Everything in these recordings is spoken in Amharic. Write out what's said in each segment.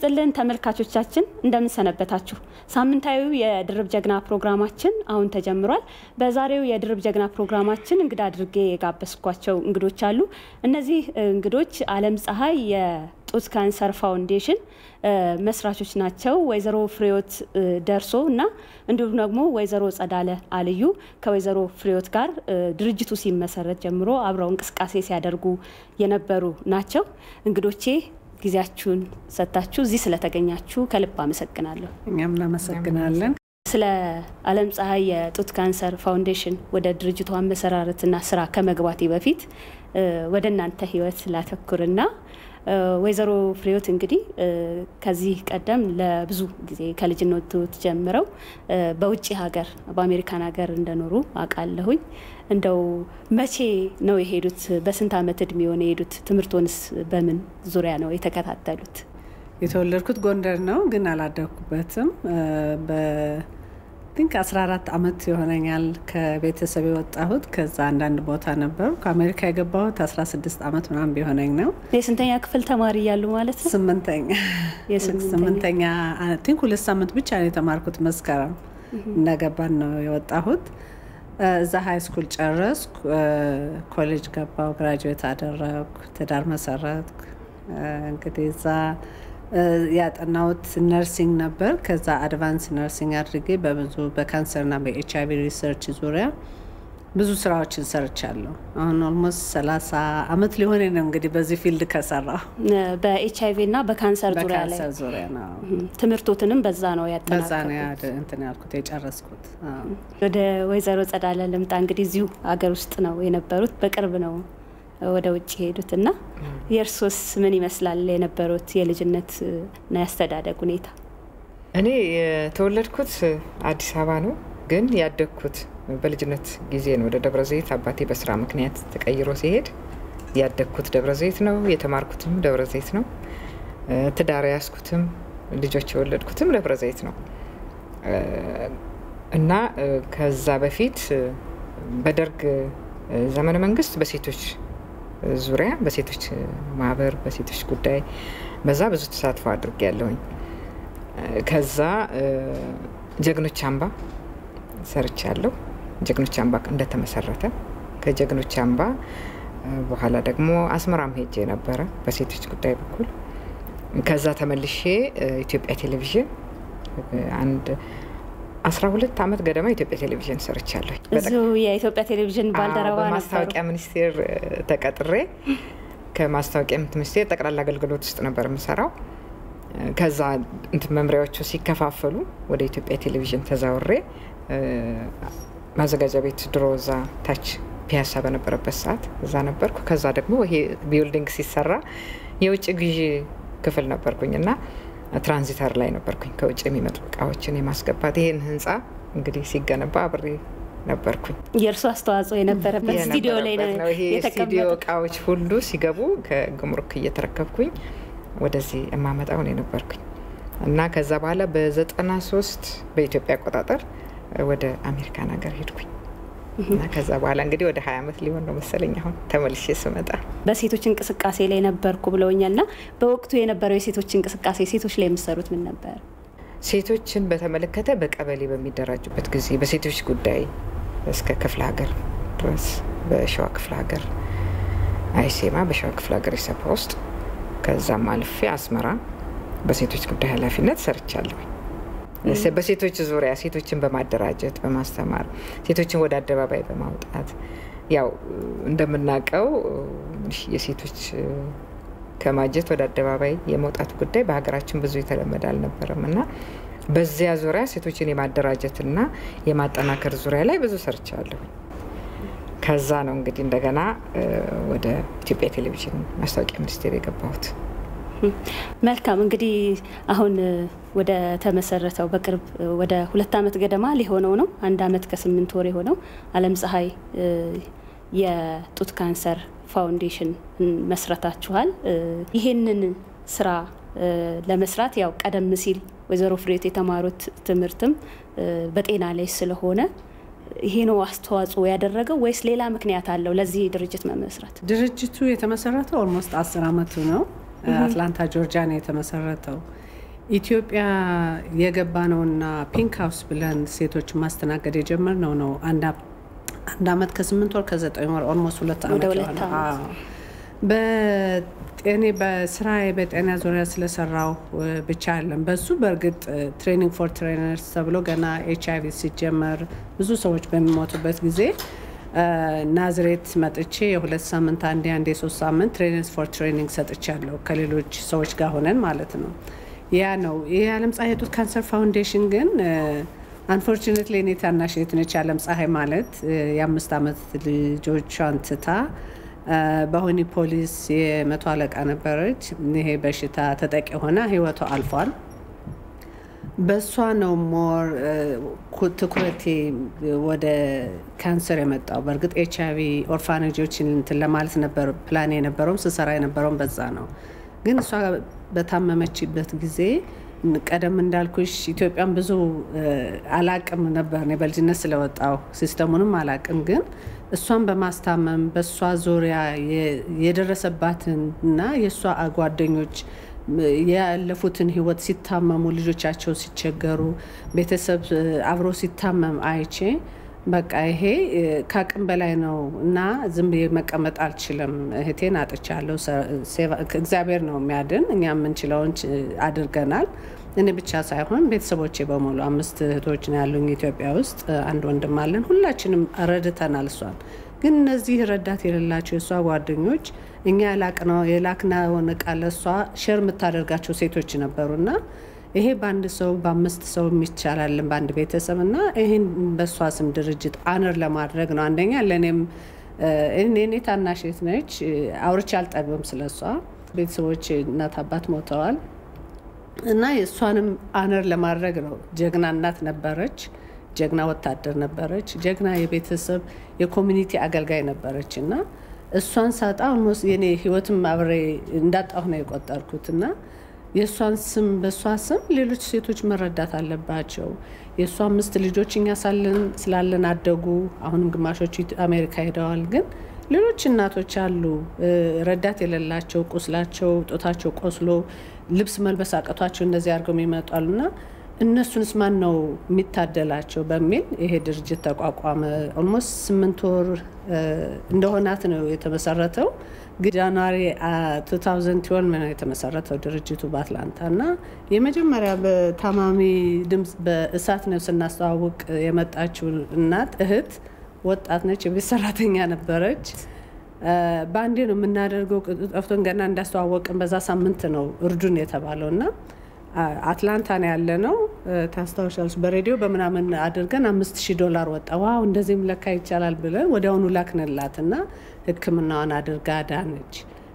ይስጥልን ተመልካቾቻችን፣ እንደምንሰነበታችሁ። ሳምንታዊው የድርብ ጀግና ፕሮግራማችን አሁን ተጀምሯል። በዛሬው የድርብ ጀግና ፕሮግራማችን እንግዳ አድርጌ የጋበዝኳቸው እንግዶች አሉ። እነዚህ እንግዶች አለም ፀሐይ የጡት ካንሰር ፋውንዴሽን መስራቾች ናቸው። ወይዘሮ ፍሬዎት ደርሶ እና እንዲሁም ደግሞ ወይዘሮ ጸዳለ አልዩ ከወይዘሮ ፍሬዎት ጋር ድርጅቱ ሲመሰረት ጀምሮ አብረው እንቅስቃሴ ሲያደርጉ የነበሩ ናቸው። እንግዶቼ ጊዜያችሁን ሰጥታችሁ እዚህ ስለተገኛችሁ ከልብ አመሰግናለሁ። እኛም እናመሰግናለን። ስለ አለም ፀሐይ የጡት ካንሰር ፋውንዴሽን ወደ ድርጅቱ አመሰራረትና ስራ ከመግባቴ በፊት ወደ እናንተ ህይወት ላተኩርና ወይዘሮ ፍሬዎት እንግዲህ ከዚህ ቀደም ለብዙ ጊዜ ከልጅነቱ ጀምረው በውጭ ሀገር በአሜሪካን ሀገር እንደኖሩ አውቃለሁኝ። እንደው መቼ ነው የሄዱት? በስንት ዓመት እድሜ የሆነ የሄዱት? ትምህርቶንስ በምን ዙሪያ ነው የተከታተሉት? የተወለድኩት ጎንደር ነው፣ ግን አላደግኩበትም። think 14 ዓመት ይሆነኛል ከቤተሰብ የወጣሁት። ከዛ አንዳንድ ቦታ ነበሩ። ከአሜሪካ የገባሁት 16 ዓመት ምናምን ቢሆነኝ ነው። የስንተኛ ክፍል ተማሪ እያሉ ማለት ነው? ስምንተኛ ስምንተኛ think ሁለት ሳምንት ብቻ ነው የተማርኩት። መስከረም እንደገባን ነው የወጣሁት። እዛ high school ጨረስኩ። ኮሌጅ ገባው፣ graduate አደረግኩ፣ ትዳር መሰረትኩ። እንግዲህ እዛ ያጠናሁት nursing ነበር። ከዛ advance nursing አድርጌ በብዙ በካንሰርና በኤች አይቪ research ዙሪያ ብዙ ስራዎችን ሰርቻለሁ። አሁን almost ሰላሳ አመት ሊሆን ነው እንግዲህ በዚህ field ከሰራሁ በኤች አይቪ እና በካንሰር ዙሪያ ላይ በካንሰር ዙሪያ ነው። ትምህርቶትንም በዛ ነው በዛ ነው እንትን ያልኩት የጨረስኩት። አዎ። ወደ ወይዘሮ ጸዳለ ልምጣ። እንግዲህ እዚሁ ሀገር ውስጥ ነው የነበሩት፣ በቅርብ ነው ወደ ውጭ የሄዱት እና የእርሶስ ምን ይመስላል የነበሩት የልጅነት እና ያስተዳደግ ሁኔታ? እኔ የተወለድኩት አዲስ አበባ ነው፣ ግን ያደግኩት በልጅነት ጊዜ ነው። ወደ ደብረ ዘይት አባቴ በስራ ምክንያት ተቀይሮ ሲሄድ ያደግኩት ደብረ ዘይት ነው። የተማርኩትም ደብረ ዘይት ነው። ትዳር ያስኩትም ልጆች የወለድኩትም ደብረ ዘይት ነው እና ከዛ በፊት በደርግ ዘመነ መንግስት በሴቶች ዙሪያ በሴቶች ማህበር በሴቶች ጉዳይ በዛ ብዙ ተሳትፎ አድርጌ ያለሁኝ። ከዛ ጀግኖች አምባ ሰርቻለሁ። ጀግኖች አምባ እንደተመሰረተ ከጀግኖች አምባ በኋላ ደግሞ አስመራም ሄጄ ነበረ በሴቶች ጉዳይ በኩል። ከዛ ተመልሼ ኢትዮጵያ ቴሌቪዥን አንድ አስራ ሁለት አመት ገደማ ኢትዮጵያ ቴሌቪዥን ሰርቻለሁ። እዚሁ የኢትዮጵያ ቴሌቪዥን ባልደረባ በማስታወቂያ ሚኒስቴር ተቀጥሬ ከማስታወቂያ ሚኒስቴር ጠቅላላ አገልግሎት ውስጥ ነበር የምሰራው። ከዛ እንትን መምሪያዎቹ ሲከፋፈሉ ወደ ኢትዮጵያ ቴሌቪዥን ተዛውሬ ማዘጋጃ ቤት ድሮ እዛ ታች ፒያሳ በነበረበት ሰዓት እዛ ነበርኩ። ከዛ ደግሞ ይሄ building ሲሰራ የውጭ ግዢ ክፍል ነበርኩኝ እና ትራንዚተር ላይ ነበርኩኝ ከውጭ የሚመጡ እቃዎችን የማስገባት ይህን ህንፃ እንግዲህ ሲገነባ አብሬ ነበርኩኝ። የእርሱ አስተዋጽኦ የነበረበት ስቱዲዮ ላይ የተቀመጡት። እቃዎች ሁሉ ሲገቡ ከጉምሩክ እየተረከብኩኝ ወደዚህ የማመጣውን የነበርኩኝ እና ከዛ በኋላ በዘጠና ሶስት በኢትዮጵያ አቆጣጠር ወደ አሜሪካን ሀገር ሄድኩኝ። እና ከዛ በኋላ እንግዲህ ወደ ሀያ ዓመት ሊሆን ነው መሰለኝ አሁን ተመልሼ ስመጣ። በሴቶች እንቅስቃሴ ላይ ነበርኩ ብለውኛል። እና በወቅቱ የነበረው የሴቶች እንቅስቃሴ ሴቶች ላይ የምሰሩት ምን ነበር? ሴቶችን በተመለከተ በቀበሌ በሚደራጁበት ጊዜ በሴቶች ጉዳይ እስከ ክፍለ ሀገር ድረስ በሸዋ ክፍለ ሀገር አይሴማ በሸዋ ክፍለ ሀገር ኢሰፓ ውስጥ። ከዛም አልፌ አስመራ በሴቶች ጉዳይ ኃላፊነት ሰርቻለሁ። በሴቶች ዙሪያ ሴቶችን በማደራጀት በማስተማር ሴቶችን ወደ አደባባይ በማውጣት ያው እንደምናውቀው የሴቶች ከማጀት ወደ አደባባይ የመውጣት ጉዳይ በሀገራችን ብዙ የተለመደ አልነበረም እና በዚያ ዙሪያ ሴቶችን የማደራጀትና የማጠናከር ዙሪያ ላይ ብዙ ሰርቻለሁ። ከዛ ነው እንግዲህ እንደገና ወደ ኢትዮጵያ ቴሌቪዥን ማስታወቂያ ሚኒስቴር የገባሁት። መልካም እንግዲህ አሁን ወደ ተመሰረተው በቅርብ ወደ ሁለት ዓመት ገደማ ሊሆነው ነው። አንድ ዓመት ከስምንት ወር የሆነው አለም ፀሐይ የጡት ካንሰር ፋውንዴሽን መስረታችኋል። ይሄንን ስራ ለመስራት ያው ቀደም ሲል ወይዘሮ ፍሬት የተማሩት ትምህርትም በጤና ላይ ስለሆነ ይሄ ነው አስተዋጽኦ ያደረገው ወይስ ሌላ ምክንያት አለው ለዚህ ድርጅት መመስረት? ድርጅቱ የተመሰረተው almost አስር አመቱ ነው። አትላንታ ጆርጂያ ነው የተመሰረተው። ኢትዮጵያ የገባ ነውና Pink House ብለን ሴቶች ማስተናገድ የጀመርነው ነው አንድ አመት ከስምንት ወር ከዘጠኝ ወር almost ሁለት አመት በጤኔ በስራዬ በጤና ዙሪያ ስለሰራው ብቻ አለም በሱ በእርግጥ training for trainers ተብሎ ገና ኤች አይቪ ሲጀመር ብዙ ሰዎች በሚሞቱበት ጊዜ ናዝሬት መጥቼ የሁለት ሳምንት አንዴ አንዴ የሶስት ሳምንት training for training ሰጥቻለሁ ከሌሎች ሰዎች ጋር ሆነን ማለት ነው። ያ ነው ይህ የዓለም ፀሐይ የጡት ካንሰር ፋውንዴሽን ግን unfortunately እኔ ታናሽ እህት ነች። የዓለም ፀሐይ ማለት የአምስት ዓመት ልጆቿን ትታ በሆኒ ፖሊስ የመቶ አለቃ ነበረች። ይሄ በሽታ ተጠቂ ሆና ህይወቷ አልፏል። በእሷ ነው more ትኩረቴ ወደ ካንሰር የመጣው። በእርግጥ ኤች አይቪ orphanage ኦችን እንትን ለማለት ነበር ፕላን የነበረውም ስሰራ የነበረውም በዛ ነው። ግን እሷ በታመመችበት ጊዜ ቀደም እንዳልኩሽ ኢትዮጵያን ብዙ አላቅም ነበር በልጅነት ስለወጣው system ኡንም አላቅም። ግን እሷን በማስታመም በእሷ ዙሪያ የደረሰባትን እና የእሷ ጓደኞች ያለፉትን ህይወት ሲታመሙ ልጆቻቸው ሲቸገሩ ቤተሰብ አብሮ ሲታመም አይቼ በቃ ይሄ ከአቅም በላይ ነው እና ዝም ብዬ መቀመጥ አልችልም። እህቴን አጥቻለሁ። እግዚአብሔር ነው የሚያድን። እኛ የምንችለውን አድርገናል። እኔ ብቻ ሳይሆን ቤተሰቦቼ በሙሉ አምስት እህቶች ነው ያሉኝ ኢትዮጵያ ውስጥ አንድ ወንድም አለን። ሁላችንም ረድተናል እሷን። ግን እነዚህ ረዳት የሌላቸው የእሷ ጓደኞች እኛ የላቅነው የላክነውን እቃ ለእሷ share የምታደርጋቸው ሴቶች ነበሩና ይሄ በአንድ ሰው በአምስት ሰው የሚቻላለን በአንድ ቤተሰብ እና ይህን በእሷ ስም ድርጅት honor ለማድረግ ነው። አንደኛ ለእኔም እኔ ታናሽ እህት ነች አውርቼ አልጠግብም ስለ እሷ። ቤተሰቦች እናት አባት ሞተዋል እና የእሷንም honor ለማድረግ ነው። ጀግና እናት ነበረች፣ ጀግና ወታደር ነበረች፣ ጀግና የቤተሰብ የ community አገልጋይ ነበረች እና እሷን ሳጣ almost የኔ ህይወትም አብሬ እንዳጣሁ ነው የቆጠርኩት እና የእሷን ስም በእሷ ስም ሌሎች ሴቶች መረዳት አለባቸው። የእሷ አምስት ልጆች እኛ ሳለን ስላለን አደጉ። አሁንም ግማሾቹ አሜሪካ ሄደዋል። ግን ሌሎች እናቶች አሉ ረዳት የሌላቸው ቁስላቸው ጡታቸው ቆስሎ ልብስ መልበስ አቅቷቸው እንደዚህ አድርገው የሚመጣሉ እና እነሱንስ ማን ነው የሚታደጋቸው በሚል ይሄ ድርጅት ተቋቋመ። almost ስምንት ወር እንደሆናት ነው የተመሰረተው። January አ፣ 2012 ነው የተመሰረተው ድርጅቱ በአትላንታ እና የመጀመሪያ በታማሚ ድምፅ በእሳት ነው ስናስተዋውቅ የመጣችው እናት እህት ወጣት ነች፣ የቤት ሰራተኛ ነበረች። በአንዴ ነው የምናደርገው። ጠፍቶን ገና እንዳስተዋወቅን በዛ ሳምንት ነው እርዱን የተባለው እና አትላንታ ነው ያለ ነው ታስታውሻለች። በሬዲዮ በምናምን አድርገን አምስት ሺህ ዶላር ወጣ። wow እንደዚህም ለካ ይቻላል ብለን ወዲያውኑ ላክንላት እና ሕክምናዋን አድርጋ ዳነች።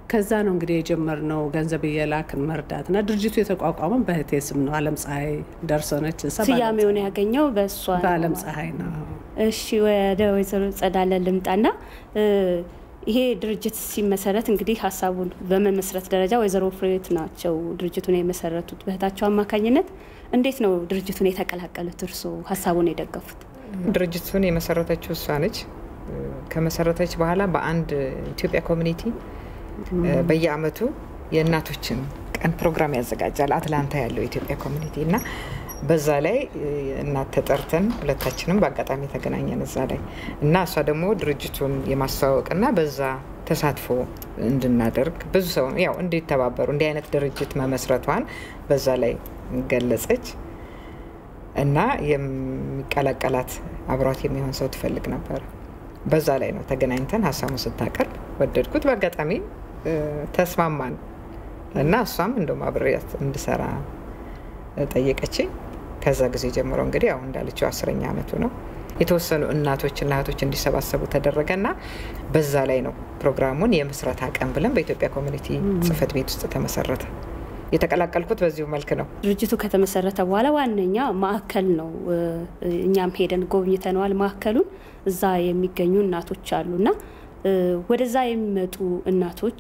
ከዛ ነው እንግዲህ የጀመርነው ገንዘብ እየላክን መርዳት እና ድርጅቱ የተቋቋመው በእህቴ ስም ነው። አለም ፀሐይ ደርሰነች ስያሜውን ያገኘው በእሷ በአለም ፀሐይ ነው። እሺ ወደ ወይዘሮ ጸዳለ ልምጣና ይሄ ድርጅት ሲመሰረት እንግዲህ ሀሳቡን በመመስረት ደረጃ ወይዘሮ ፍሬዎት ናቸው ድርጅቱን የመሰረቱት በእህታቸው አማካኝነት። እንዴት ነው ድርጅቱን የተቀላቀሉት? እርስዎ ሀሳቡን የደገፉት? ድርጅቱን የመሰረተችው እሷ ነች። ከመሰረተች በኋላ በአንድ ኢትዮጵያ community በየአመቱ የእናቶችን ቀን ፕሮግራም ያዘጋጃል። አትላንታ ያለው የኢትዮጵያ community እና በዛ ላይ እናት ተጠርተን ሁለታችንም በአጋጣሚ ተገናኘን እዛ ላይ እና እሷ ደግሞ ድርጅቱን የማስተዋወቅና በዛ ተሳትፎ እንድናደርግ ብዙ ሰው ያው እንዲተባበሩ እንዲህ አይነት ድርጅት መመስረቷን በዛ ላይ ገለጸች እና የሚቀላቀላት አብሯት የሚሆን ሰው ትፈልግ ነበር። በዛ ላይ ነው ተገናኝተን ሀሳቡን ስታቀርብ ወደድኩት። በአጋጣሚ ተስማማን እና እሷም እንደውም አብሬያት እንድሰራ ጠየቀችኝ። ከዛ ጊዜ ጀምሮ እንግዲህ ያው እንዳለችው አስረኛ አመቱ ነው። የተወሰኑ እናቶችና እህቶች እንዲሰባሰቡ ተደረገና በዛ ላይ ነው ፕሮግራሙን የምስረታ ቀን ብለን በኢትዮጵያ community ጽህፈት ቤት ውስጥ ተመሰረተ። የተቀላቀልኩት በዚሁ መልክ ነው። ድርጅቱ ከተመሰረተ በኋላ ዋነኛ ማዕከል ነው። እኛም ሄደን ጎብኝተነዋል ማዕከሉን። እዛ የሚገኙ እናቶች አሉና ወደዛ የሚመጡ እናቶች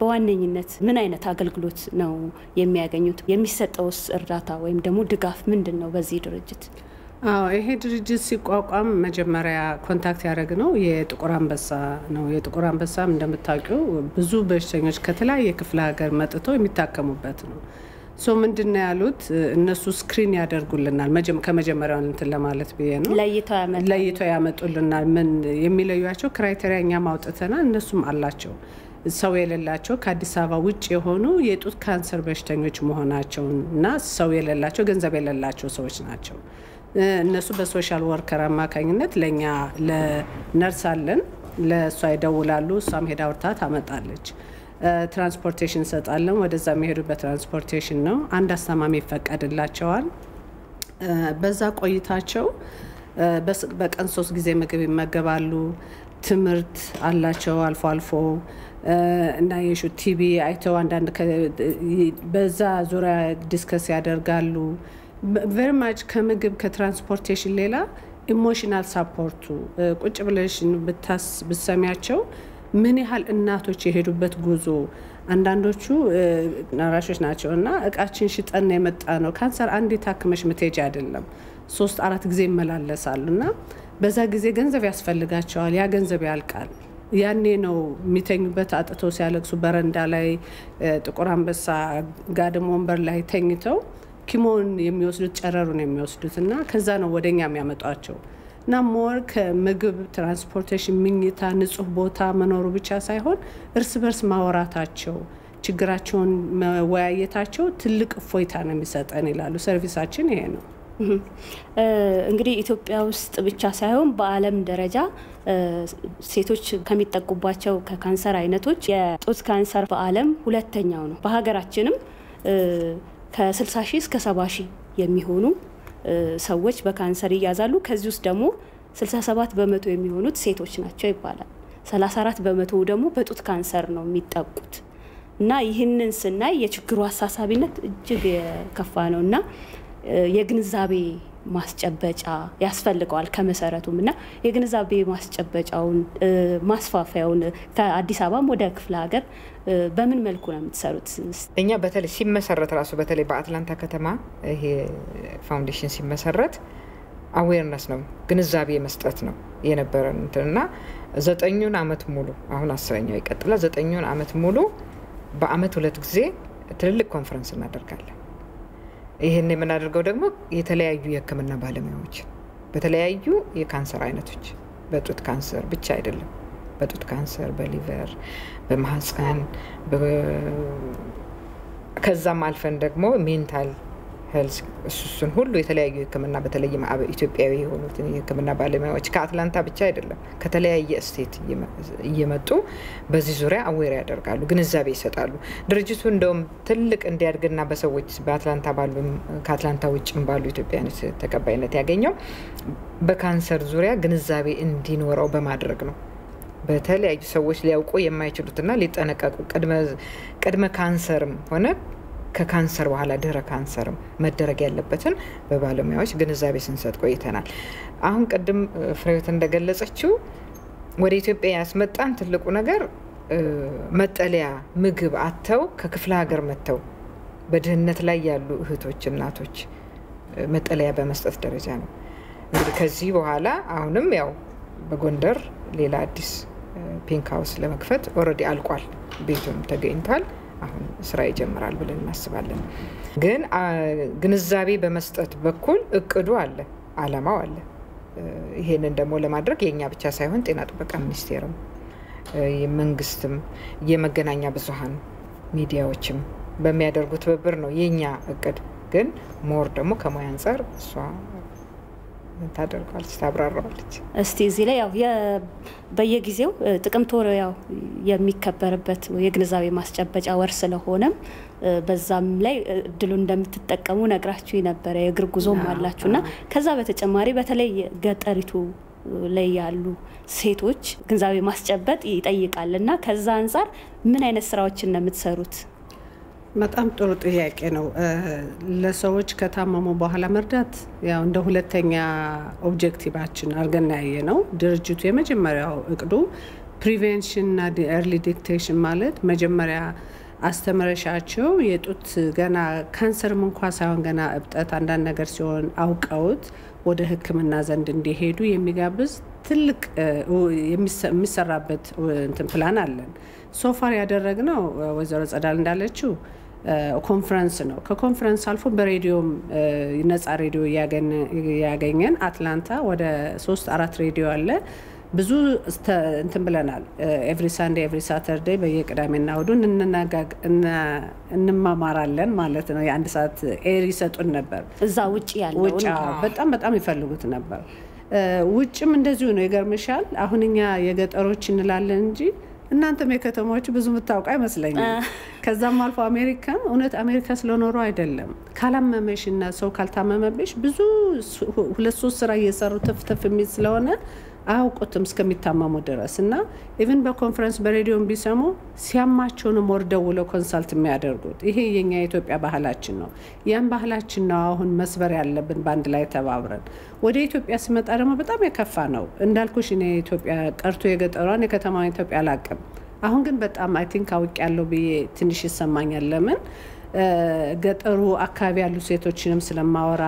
በዋነኝነት ምን አይነት አገልግሎት ነው የሚያገኙት? የሚሰጠውስ እርዳታ ወይም ደግሞ ድጋፍ ምንድን ነው? በዚህ ድርጅት አዎ ይሄ ድርጅት ሲቋቋም መጀመሪያ contact ያደረግነው የጥቁር አንበሳ ነው። የጥቁር አንበሳም እንደምታውቂው ብዙ በሽተኞች ከተለያየ ክፍለ ሀገር መጥተው የሚታከሙበት ነው። so ምንድን ነው ያሉት እነሱ screen ያደርጉልናል። ከመጀመሪያው እንትን ለማለት ብዬ ነው ለይተው ያመጡልናል። ምን የሚለዩቸው criteria እኛም አውጥተናል፣ እነሱም አላቸው። ሰው የሌላቸው ከአዲስ አበባ ውጭ የሆኑ የጡት ካንሰር በሽተኞች መሆናቸውን እና ሰው የሌላቸው ገንዘብ የሌላቸው ሰዎች ናቸው። እነሱ በ social worker አማካኝነት ለእኛ ለነርስ አለን፣ ለእሷ ይደውላሉ። እሷም ሄዳ አውርታ ታመጣለች። transportation እንሰጣለን። ወደዛ የሚሄዱ በ transportation ነው። አንድ አስታማሚ ይፈቀድላቸዋል። በዛ ቆይታቸው በቀን ሶስት ጊዜ ምግብ ይመገባሉ። ትምህርት አላቸው አልፎ አልፎ እና የሹ ቲቪ አይተው አንዳንድ በዛ ዙሪያ discuss ያደርጋሉ። very much ከምግብ ከ transportation ሌላ emotional support ኡ ቁጭ ብለሽ ብትሰሚያቸው ምን ያህል እናቶች የሄዱበት ጉዞ አንዳንዶቹ አራሾች ናቸው እና እቃችን ሽጠን የመጣ ነው። ካንሰር አንዴ ታክመሽ ምትሄጂ አይደለም፣ ሶስት አራት ጊዜ ይመላለሳሉ እና በዛ ጊዜ ገንዘብ ያስፈልጋቸዋል። ያ ገንዘብ ያልቃል። ያኔ ነው የሚተኙበት አጥተው ሲያለቅሱ በረንዳ ላይ ጥቁር አንበሳ ጋድም ወንበር ላይ ተኝተው chemo ን የሚወስዱት ጨረሩን የሚወስዱት እና ከዛ ነው ወደኛ የሚያመጧቸው እና more ከምግብ transportation፣ ምኝታ፣ ንጹህ ቦታ መኖሩ ብቻ ሳይሆን እርስ በርስ ማወራታቸው ችግራቸውን መወያየታቸው ትልቅ እፎይታ ነው የሚሰጠን ይላሉ። service አችን ይሄ ነው። እንግዲህ ኢትዮጵያ ውስጥ ብቻ ሳይሆን በዓለም ደረጃ ሴቶች ከሚጠቁባቸው ከካንሰር አይነቶች የጡት ካንሰር በዓለም ሁለተኛው ነው። በሀገራችንም ከ60 ሺህ እስከ 70 ሺህ የሚሆኑ ሰዎች በካንሰር ይያዛሉ። ከዚህ ውስጥ ደግሞ 67 በመቶ የሚሆኑት ሴቶች ናቸው ይባላል። 34 በመቶ ደግሞ በጡት ካንሰር ነው የሚጠቁት እና ይህንን ስናይ የችግሩ አሳሳቢነት እጅግ የከፋ ነው እና የግንዛቤ ማስጨበጫ ያስፈልገዋል ከመሰረቱም እና የግንዛቤ ማስጨበጫውን ማስፋፊያውን ከአዲስ አበባም ወደ ክፍለ ሀገር በምን መልኩ ነው የምትሰሩት? እኛ በተለይ ሲመሰረት ራሱ በተለይ በአትላንታ ከተማ ይሄ foundation ሲመሰረት awareness ነው ግንዛቤ መስጠት ነው የነበረን እና ዘጠኙን አመት ሙሉ አሁን አስረኛው ይቀጥላል። ዘጠኙን አመት ሙሉ በአመት ሁለት ጊዜ ትልልቅ ኮንፈረንስ እናደርጋለን። ይህን የምናደርገው ደግሞ የተለያዩ የሕክምና ባለሙያዎችን በተለያዩ የካንሰር አይነቶች በጡት ካንሰር ብቻ አይደለም፣ በጡት ካንሰር፣ በ liver፣ በማህፀን ከዛም አልፈን ደግሞ mental health እሱሱን ሁሉ የተለያዩ ሕክምና በተለይም ኢትዮጵያዊ የሆኑትን የሕክምና ባለሙያዎች ከአትላንታ ብቻ አይደለም ከተለያየ state እየመጡ በዚህ ዙሪያ aware ያደርጋሉ፣ ግንዛቤ ይሰጣሉ። ድርጅቱ እንደውም ትልቅ እንዲያድግና በሰዎች በአትላንታ ባሉ ከአትላንታ ውጭም ባሉ ኢትዮጵያኖች ተቀባይነት ያገኘው በካንሰር ዙሪያ ግንዛቤ እንዲኖረው በማድረግ ነው። በተለያዩ ሰዎች ሊያውቁ የማይችሉትና ሊጠነቀቁ ቅድመ ካንሰርም ሆነ ከካንሰር በኋላ ድህረ ካንሰርም መደረግ ያለበትን በባለሙያዎች ግንዛቤ ስንሰጥ ቆይተናል። አሁን ቅድም ፍሬህይወት እንደገለጸችው ወደ ኢትዮጵያ ያስመጣን ትልቁ ነገር መጠለያ፣ ምግብ አጥተው ከክፍለ ሀገር መጥተው በድህነት ላይ ያሉ እህቶች፣ እናቶች መጠለያ በመስጠት ደረጃ ነው። እንግዲህ ከዚህ በኋላ አሁንም ያው በጎንደር ሌላ አዲስ pink house ለመክፈት already አልቋል፣ ቤቱም ተገኝቷል። አሁን ስራ ይጀምራል ብለን እናስባለን። ግን ግንዛቤ በመስጠት በኩል እቅዱ አለ፣ አላማው አለ። ይሄንን ደግሞ ለማድረግ የእኛ ብቻ ሳይሆን ጤና ጥበቃ ሚኒስቴርም፣ የመንግስትም፣ የመገናኛ ብዙኃን ሚዲያዎችም በሚያደርጉ ትብብር ነው የእኛ እቅድ። ግን more ደግሞ ከሙያ አንጻር እሷ ታደርገዋለች፣ ታብራራዋለች። እስቲ እዚህ ላይ ያው በየጊዜው ጥቅምት ወር ያው የሚከበርበት የግንዛቤ ማስጨበጫ ወር ስለሆነም በዛም ላይ እድሉ እንደምትጠቀሙ ነግራችሁ ነበረ። የእግር ጉዞም አላችሁ እና ከዛ በተጨማሪ በተለይ ገጠሪቱ ላይ ያሉ ሴቶች ግንዛቤ ማስጨበጥ ይጠይቃል እና ከዛ አንጻር ምን አይነት ስራዎችን ነው የምትሰሩት? በጣም ጥሩ ጥያቄ ነው። ለሰዎች ከታመሙ በኋላ መርዳት ያው እንደ ሁለተኛ objective ኣችን አድርገን ያየነው። ድርጅቱ የመጀመሪያው እቅዱ prevention እና early detection ማለት መጀመሪያ አስተምረሻቸው የጡት ገና ካንሰርም እንኳ ሳይሆን ገና እብጠት አንዳንድ ነገር ሲሆን አውቀውት ወደ ሕክምና ዘንድ እንዲሄዱ የሚጋብዝ ትልቅ የሚሰራበት እንትን ፕላን አለን። so far ያደረግነው ወይዘሮ ጸዳል እንዳለችው ኮንፈረንስ ነው። ከኮንፈረንስ አልፎ በሬዲዮም ነጻ ሬዲዮ ያገኘን አትላንታ ወደ ሶስት አራት ሬዲዮ አለ። ብዙ እንትን ብለናል። every Sunday every Saturday በየቅዳሜና እሁዱ እንማማራለን ማለት ነው። የአንድ ሰዓት air ይሰጡን ነበር። እዛ ውጭ ያለው ውጭ በጣም በጣም ይፈልጉት ነበር። ውጭም እንደዚሁ ነው። ይገርምሻል። አሁን እኛ የገጠሮች እንላለን እንጂ እናንተም የከተማዎቹ ብዙ የምታውቁ አይመስለኝም። ከዛም አልፎ አሜሪካን እውነት አሜሪካ ስለኖሩ አይደለም ካላመመሽ እና ሰው ካልታመመብሽ ብዙ ሁለት ሶስት ስራ እየሰሩ ትፍትፍ የሚል ስለሆነ አያውቁትም እስከሚታመሙ ድረስ እና even በ conference በሬዲዮም ቢሰሙ ሲያማቸውንም ወር ደውለው consult የሚያደርጉት ይሄ የኛ የኢትዮጵያ ባህላችን ነው። ያን ባህላችን ነው አሁን መስበር ያለብን በአንድ ላይ ተባብረን። ወደ ኢትዮጵያ ሲመጣ ደግሞ በጣም የከፋ ነው እንዳልኩሽ እኔ ኢትዮጵያ ቀርቶ የገጠሯን የከተማ ኢትዮጵያ አላቅም። አሁን ግን በጣም I think አውቅ ያለው ብዬ ትንሽ ይሰማኛል። ለምን ገጠሩ አካባቢ ያሉ ሴቶችንም ስለማወራ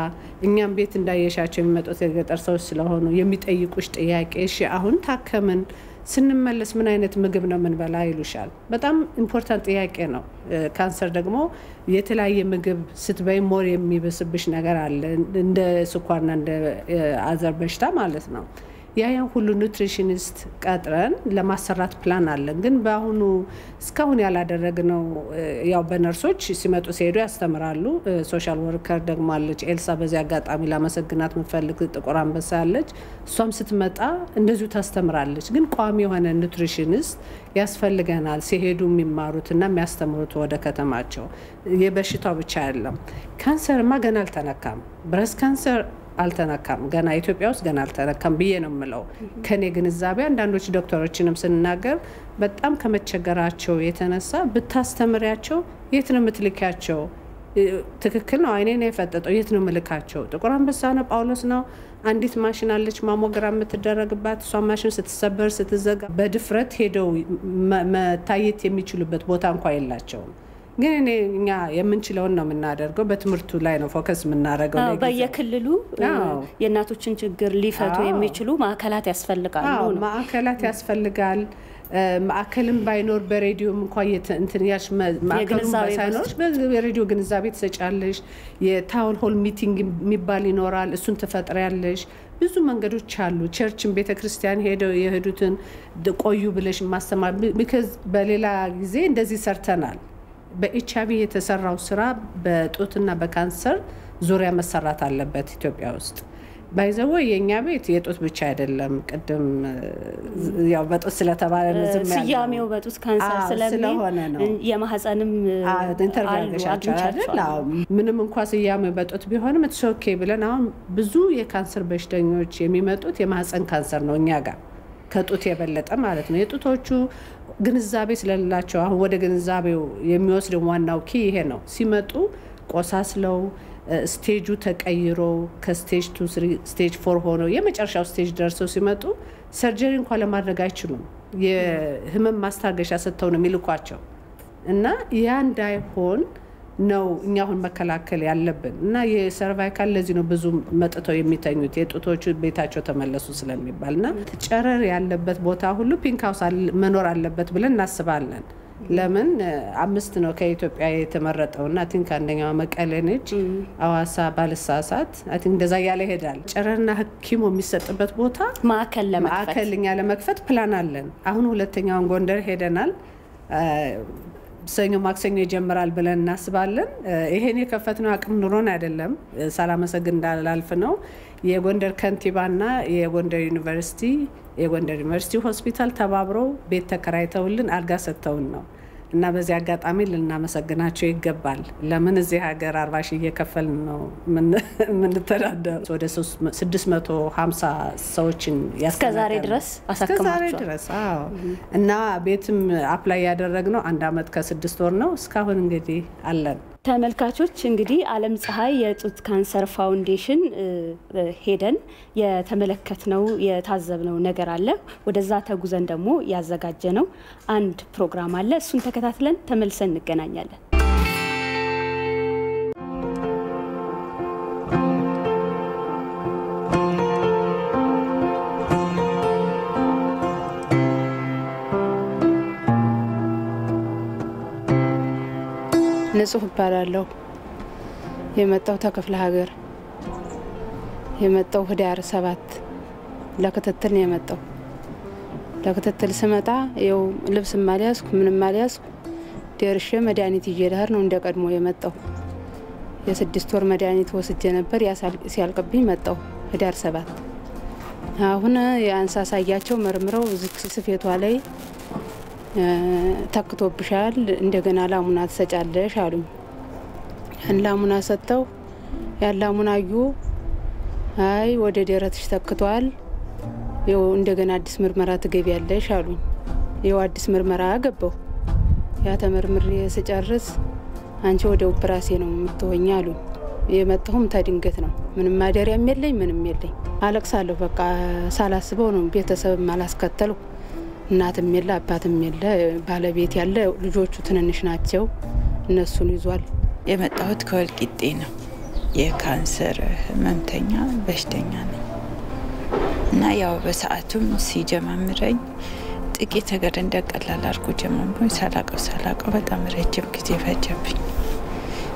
እኛም ቤት እንዳየሻቸው የሚመጡት የገጠር ሰዎች ስለሆኑ የሚጠይቁሽ ጥያቄ እሺ አሁን ታከምን ስንመለስ ምን አይነት ምግብ ነው የምንበላ ይሉሻል። በጣም important ጥያቄ ነው። ካንሰር ደግሞ የተለያየ ምግብ ስትበይ more የሚብስብሽ ነገር አለ እንደ ስኳርና እንደ other በሽታ ማለት ነው። ያ ያን ሁሉ nutritionist ቀጥረን ለማሰራት ፕላን አለን። ግን በአሁኑ እስካሁን ያላደረግነው ያው በነርሶች ሲመጡ ሲሄዱ ያስተምራሉ። social worker ደግሞ አለች ኤልሳ፣ በዚህ አጋጣሚ ላመሰግናት የምፈልግ ጥቁር አንበሳ ያለች እሷም ስትመጣ እንደዚሁ ታስተምራለች። ግን ቋሚ የሆነ nutritionist ያስፈልገናል ሲሄዱ የሚማሩት እና የሚያስተምሩት ወደ ከተማቸው። የበሽታው ብቻ አይደለም። ካንሰርማ ገና አልተነካም። breast cancer አልተነካም ገና ኢትዮጵያ ውስጥ ገና አልተነካም ብዬ ነው የምለው። ከኔ ግንዛቤ አንዳንዶች ዶክተሮችንም ስንናገር በጣም ከመቸገራቸው የተነሳ ብታስተምሪያቸው የት ነው የምትልኪያቸው? ትክክል ነው። አይኔን የፈጠጠው የት ነው ምልካቸው? ጥቁር አንበሳ ነው? ጳውሎስ ነው? አንዲት ማሽን አለች ማሞግራ የምትደረግባት። እሷ ማሽን ስትሰበር ስትዘጋ በድፍረት ሄደው መታየት የሚችሉበት ቦታ እንኳ የላቸውም። ግን እኔ እኛ የምንችለውን ነው የምናደርገው። በትምህርቱ ላይ ነው focus የምናደርገው። በየክልሉ የእናቶችን ችግር ሊፈቱ የሚችሉ ማዕከላት ያስፈልጋሉ። ማዕከላት ያስፈልጋል። ማዕከልም ባይኖር በሬዲዮም እንኳ እንትን ያልሽ ማዕከሉም ሳይኖርሽ በሬዲዮ ግንዛቤ ትሰጫለሽ። የ town hall meeting የሚባል ይኖራል። እሱን ትፈጥሪያለሽ። ብዙ መንገዶች አሉ። church ን ቤተ ክርስቲያን ሄደው የሄዱትን ቆዩ ብለሽ ማስተማር በሌላ ጊዜ እንደዚህ ሰርተናል። በኤች አይቪ የተሰራው ስራ በጡትና በካንሰር ዙሪያ መሰራት አለበት ኢትዮጵያ ውስጥ። by the way የእኛ ቤት የጡት ብቻ አይደለም። ቅድም ያው በጡት ስለተባለ ነው ስያሜው በጡት ካንሰር ስለሆነ ነው። የማህፀንም interview ምንም እንኳ ስያሜው በጡት ቢሆንም okay ብለን አሁን ብዙ የካንሰር በሽተኞች የሚመጡት የማህፀን ካንሰር ነው እኛ ጋር ከጡት የበለጠ ማለት ነው። የጡቶቹ ግንዛቤ ስለሌላቸው አሁን ወደ ግንዛቤው የሚወስደው ዋናው key ይሄ ነው። ሲመጡ ቆሳስለው stage ኡ ተቀይሮ ከ stage two stage four ሆነው የመጨረሻው stage ደርሰው ሲመጡ surgery እንኳ ለማድረግ አይችሉም። የህመም ማስታገሻ ሰጥተው ነው የሚልኳቸው እና ያ እንዳይሆን ነው እኛ አሁን መከላከል ያለብን እና የ cervical ለዚህ ነው ብዙ መጥተው የሚተኙት የጡቶቹ ቤታቸው ተመለሱ ስለሚባል እና ጨረር ያለበት ቦታ ሁሉ pink house መኖር አለበት ብለን እናስባለን። ለምን አምስት ነው ከኢትዮጵያ የተመረጠው እና think አንደኛዋ መቀሌ ነች፣ አዋሳ ባልሳሳት think እንደዛ እያለ ይሄዳል። ጨረርና ኬሞ የሚሰጥበት ቦታ ማዕከል ለመክፈት ማዕከል እኛ ለመክፈት ፕላን አለን። አሁን ሁለተኛውን ጎንደር ሄደናል። ሰኞ ማክሰኞ ይጀምራል ብለን እናስባለን። ይሄን የከፈትነው አቅም ኑሮን አይደለም፣ ሳላመሰግን እንዳላልፍ ነው። የጎንደር ከንቲባና የጎንደር ዩኒቨርሲቲ የጎንደር ዩኒቨርሲቲ ሆስፒታል ተባብረው ቤት ተከራይተውልን አልጋ ሰጥተውን ነው እና በዚህ አጋጣሚ ልናመሰግናቸው ይገባል። ለምን እዚህ ሀገር አርባ ሺህ እየከፈልን ነው የምንተዳደሩ። ወደ 650 ሰዎችን እስከዛሬ ድረስ እስከዛሬ ድረስ አዎ። እና ቤትም apply ያደረግነው አንድ አመት ከስድስት ወር ነው። እስካሁን እንግዲህ አለን። ተመልካቾች እንግዲህ አለም ፀሐይ የጡት ካንሰር ፋውንዴሽን ሄደን የተመለከትነው የታዘብነው ነገር አለ። ወደዛ ተጉዘን ደግሞ ያዘጋጀነው አንድ ፕሮግራም አለ። እሱን ተከታትለን ተመልሰን እንገናኛለን። ንጹህ እባላለሁ። የመጣው ተክፍለ ሀገር የመጣው ህዳር ሰባት ለክትትል ነው የመጣው። ለክትትል ስመጣ ይኸው ልብስ ማልያዝኩ ምንም ማልያዝኩ ደርሼ መድኃኒት ይዤ ነው እንደ ቀድሞ የመጣው። የስድስት ወር መድኃኒት ወስጄ ነበር። ያ ሲያልቅብኝ መጣው ህዳር ሰባት አሁን የአንሳ መርምረው ስፌቷ ላይ ተክቶብሻል፣ እንደገና ላሙና ትሰጫለሽ አሉኝ። ያን ላሙና ሰጥተው ያን ላሙና አዩ። አይ ወደ ደረትሽ ተክቷል፣ ይኸው እንደገና አዲስ ምርመራ ትገቢያለሽ አሉኝ። ይኸው አዲስ ምርመራ ገባው። ያ ተመርምሬ ስጨርስ አንቺ ወደ ኦፕራሴ ነው የምትሆኝ አሉኝ። የመጣሁም ተድንገት ነው። ምንም ማደሪያም የለኝ ምንም የለኝ። አለቅሳለሁ። በቃ ሳላስበው ነው። ቤተሰብም አላስከተልኩ እናትም የለ አባትም የለ ባለቤት ያለ ልጆቹ ትንንሽ ናቸው። እነሱን ይዟል። የመጣሁት ከወልቂጤ ነው። የካንሰር ህመምተኛ በሽተኛ ነኝ እና ያው በሰዓቱም ሲጀማምረኝ ጥቂት ነገር እንደቀላል አድርጎ ጀማምሮኝ ሳላቀው ሳላቀው በጣም ረጅም ጊዜ ፈጀብኝ።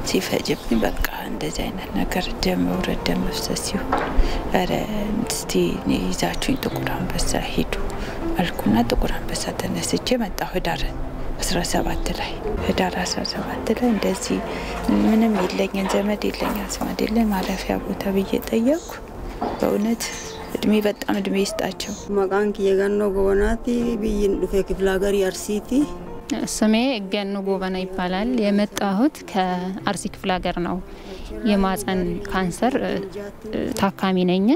ሲፈጅብኝ በቃ እንደዚህ አይነት ነገር ደም መውረድ ደም መፍሰስ ሲሆን ኧረ እስቲ ይዛችሁኝ ጥቁር አንበሳ ሂዱ አልኩና ጥቁር አንበሳ ተነስቼ መጣሁ። ህዳር 17 ላይ ህዳር 17 ላይ እንደዚህ ምንም የለኝን ዘመድ የለኝ አስማድ የለኝ ማረፊያ ቦታ ብዬ ጠየቅኩ። በእውነት እድሜ በጣም እድሜ ይስጣቸው። መቃን ኪየገኖ ጎበናቲ ብይን ዱፌ ክፍለ ሀገር አርሲቲ ስሜ ገኑ ጎበና ይባላል። የመጣሁት ከአርሲ ክፍለ ሀገር ነው። የማፀን ካንሰር ታካሚ ነኝ።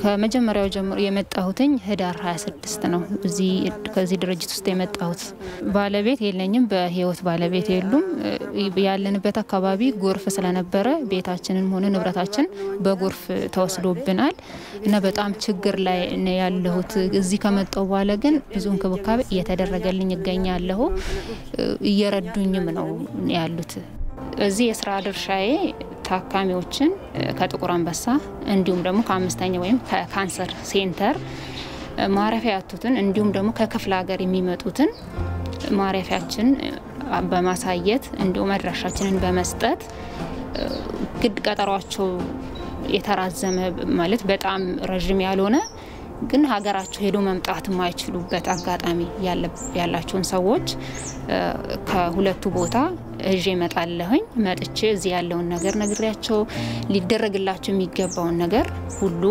ከመጀመሪያው ጀምሮ የመጣሁትኝ ህዳር 26 ነው። እዚህ ከዚህ ድርጅት ውስጥ የመጣሁት ባለቤት የለኝም። በህይወት ባለቤት የሉም። ያለንበት አካባቢ ጎርፍ ስለነበረ ቤታችንን ሆነ ንብረታችን በጎርፍ ተወስዶብናል እና በጣም ችግር ላይ ነው ያለሁት። እዚህ ከመጣሁ በኋላ ግን ብዙ እንክብካቤ እየተደረገልኝ ይገኛለሁ። እየረዱኝም ነው ያሉት። እዚህ የስራ ድርሻዬ ታካሚዎችን ከጥቁር አንበሳ እንዲሁም ደግሞ ከአምስተኛ ወይም ከ cancer center ማረፊያ ያጡትን እንዲሁም ደግሞ ከክፍለ ሀገር የሚመጡትን ማረፊያችን በማሳየት እንዲሁም አድራሻችንን በመስጠት ግድ ቀጠሯቸው የተራዘመ ማለት በጣም ረዥም ያልሆነ ግን ሀገራቸው ሄዶ መምጣት የማይችሉበት አጋጣሚ ያላቸውን ሰዎች ከሁለቱ ቦታ እዤ እመጣለሁኝ። መጥቼ እዚህ ያለውን ነገር ነግሬያቸው ሊደረግላቸው የሚገባውን ነገር ሁሉ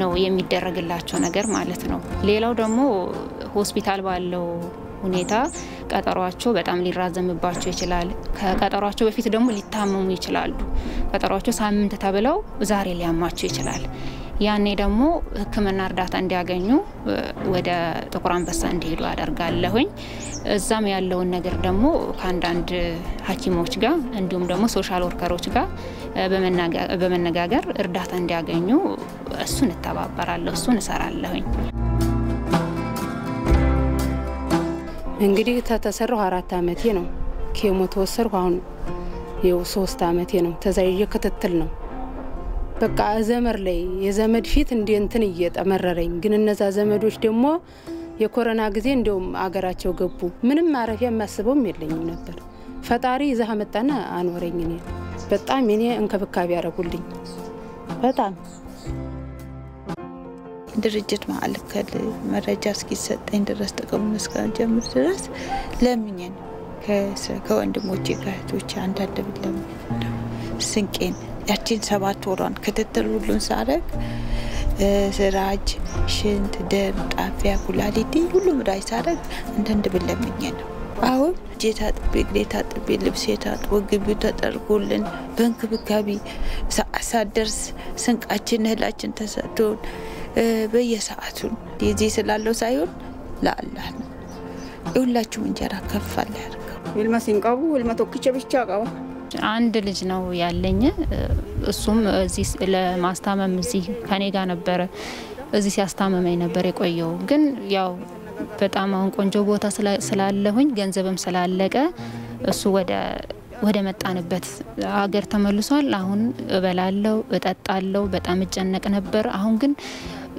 ነው የሚደረግላቸው ነገር ማለት ነው። ሌላው ደግሞ ሆስፒታል ባለው ሁኔታ ቀጠሯቸው በጣም ሊራዘምባቸው ይችላል። ከቀጠሯቸው በፊት ደግሞ ሊታመሙ ይችላሉ። ቀጠሯቸው ሳምንት ተብለው ዛሬ ሊያማቸው ይችላል። ያኔ ደግሞ ሕክምና እርዳታ እንዲያገኙ ወደ ጥቁር አንበሳ እንዲሄዱ አደርጋለሁኝ። እዛም ያለውን ነገር ደግሞ ከአንዳንድ ሐኪሞች ጋር እንዲሁም ደግሞ social worker ኦች ጋር በመነጋገር እርዳታ እንዲያገኙ እሱን እተባበራለሁ፣ እሱን እሰራለሁኝ። እንግዲህ ተተሰራሁ አራት አመቴ ነው። ኬሞ ተወሰድኩ አሁን ይኸው ሶስት አመቴ ነው። ተዛይዤ ክትትል ነው በቃ ዘመድ ላይ የዘመድ ፊት እንደ እንትን እየጠመረረኝ ግን እነዛ ዘመዶች ደግሞ የኮረና ጊዜ እንዲሁም አገራቸው ገቡ። ምንም ማረፊያ የማስበውም የለኝም ነበር። ፈጣሪ ይዛ መጣና አኖረኝ። እኔ በጣም እኔ እንክብካቤ ያደረጉልኝ በጣም ድርጅት ማዕከል መረጃ እስኪሰጠኝ ድረስ ጥቅሙን እስከጀምር ድረስ ለምኜ ነው ከወንድሞቼ ከእህቶቼ አንዳንድ ብለም ስንቄን ያቺን ሰባት ወሯን ክትትል ሁሉን ሳረግ ስራጅ፣ ሽንት፣ ደም፣ ጣፊያ፣ ኩላሊቴ ሁሉም ራይ ሳረግ አንዳንድ ብለምኜ ነው። አሁን እጄ ታጥቤ እግሬ ታጥቤ ልብሴ ታጥቦ ግቢው ተጠርጎልን በእንክብካቤ ሰዓት ሳትደርስ ስንቃችን እህላችን ተሰጥቶን በየሰዓቱን የዚህ ስላለው ሳይሆን ለአላህ ነው። የሁላችሁም እንጀራ ከፍ አለ ያድርገው። siin qabu ilma tokkicha bichaa qaba አንድ ልጅ ነው ያለኝ። እሱም እዚህ ለማስታመም እዚህ ከኔ ጋር ነበረ እዚህ ሲያስታመመኝ ነበር የቆየው። ግን ያው በጣም አሁን ቆንጆ ቦታ ስላለሁኝ ገንዘብም ስላለቀ እሱ ወደ ወደ መጣንበት ሀገር ተመልሷል። አሁን እበላለው፣ እጠጣለው። በጣም እጨነቅ ነበር። አሁን ግን